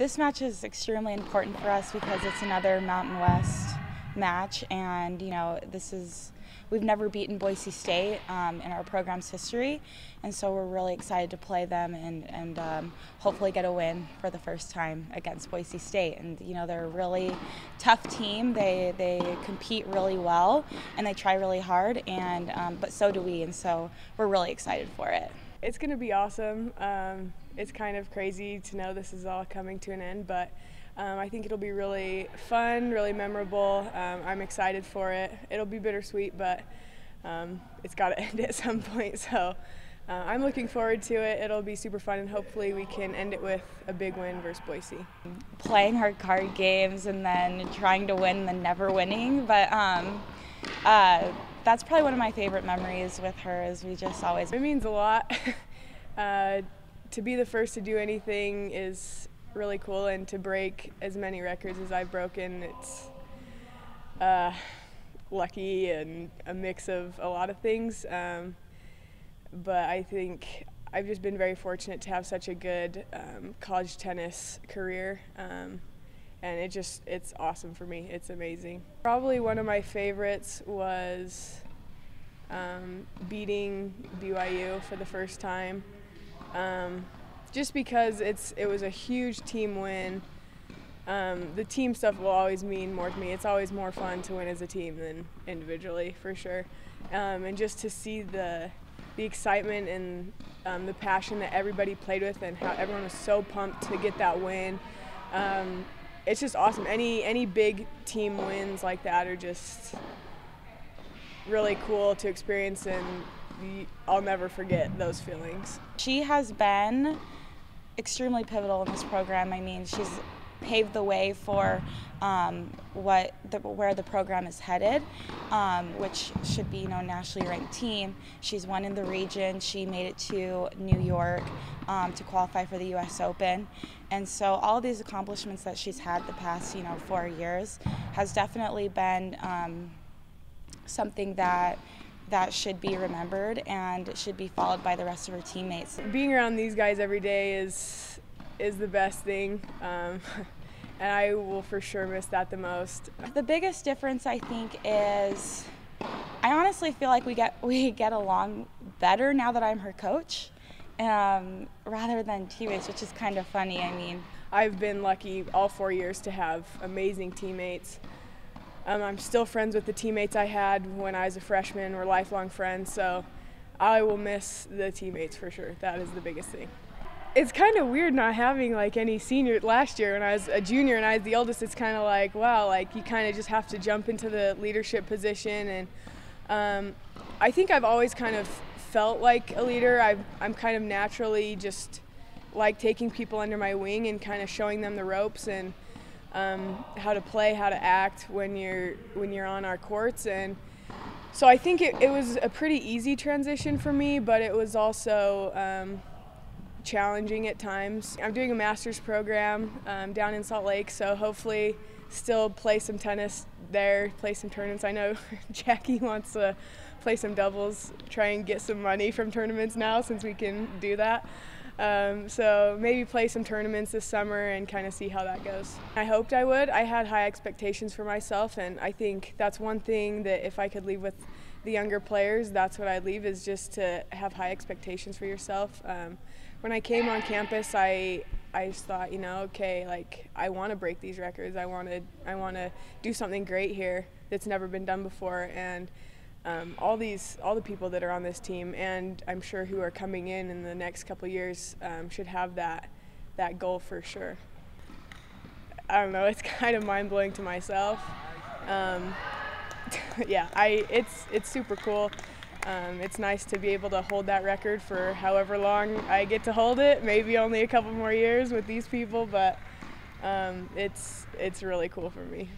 This match is extremely important for us because it's another Mountain West match, and you know this is we've never beaten Boise State um, in our program's history, and so we're really excited to play them and and um, hopefully get a win for the first time against Boise State. And you know they're a really tough team. They they compete really well and they try really hard, and um, but so do we, and so we're really excited for it. It's going to be awesome. Um, it's kind of crazy to know this is all coming to an end, but um, I think it'll be really fun, really memorable. Um, I'm excited for it. It'll be bittersweet, but um, it's got to end at some point. So uh, I'm looking forward to it. It'll be super fun, and hopefully we can end it with a big win versus Boise. Playing hard card games and then trying to win, then never winning, but. Um, uh, that's probably one of my favorite memories with her is we just always it means a lot uh, to be the first to do anything is really cool, and to break as many records as I've broken, it's uh, lucky and a mix of a lot of things. Um, but I think I've just been very fortunate to have such a good um, college tennis career. Um, and it just it's awesome for me it's amazing probably one of my favorites was um, beating byu for the first time um, just because it's it was a huge team win. Um, the team stuff will always mean more to me. It's always more fun to win as a team than individually, for sure. Um, and just to see the the excitement and um, the passion that everybody played with, and how everyone was so pumped to get that win. Um, it's just awesome. Any any big team wins like that are just really cool to experience and I'll never forget those feelings. She has been extremely pivotal in this program. I mean, she's paved the way for um, what the, where the program is headed, um, which should be you know nationally ranked team. She's won in the region. She made it to New York um, to qualify for the U.S. Open, and so all these accomplishments that she's had the past you know four years has definitely been um, something that that should be remembered and should be followed by the rest of her teammates. Being around these guys every day is is the best thing. And I will for sure miss that the most. The biggest difference I think is I honestly feel like we get we get along better now that I'm her coach um, rather than teammates, which is kind of funny. I mean, I've been lucky all four years to have amazing teammates. Um, I'm still friends with the teammates I had when I was a freshman. We're lifelong friends, so I will miss the teammates for sure. That is the biggest thing. It's kind of weird not having like any senior last year when I was a junior and I was the oldest. It's kind of like wow, like you kind of just have to jump into the leadership position, and um, I think I've always kind of felt like a leader. i I'm kind of naturally just like taking people under my wing and kind of showing them the ropes and um, how to play, how to act when you're when you're on our courts, and so I think it, it was a pretty easy transition for me, but it was also um, challenging at times. I'm doing a master's program um, down in Salt Lake, so hopefully still play some tennis there, play some tournaments. I know Jaci wants to play some doubles, try and get some money from tournaments now since we can do that. Um, so maybe play some tournaments this summer and kind of see how that goes. I hoped I would. I had high expectations for myself, and I think that's one thing that if I could leave with the younger players, that's what I'd leave is just to have high expectations for yourself. Um, when I came on campus, I I just thought, you know, okay, like I want to break these records. I want to I want to do something great here that's never been done before, and um, all these all the people that are on this team and I'm sure who are coming in in the next couple years um, should have that that goal for sure. I don't know. It's kind of mind blowing to myself. Um, yeah, I it's it's super cool. Um, it's nice to be able to hold that record for however long I get to hold it. Maybe only a couple more years with these people, but um, it's it's really cool for me.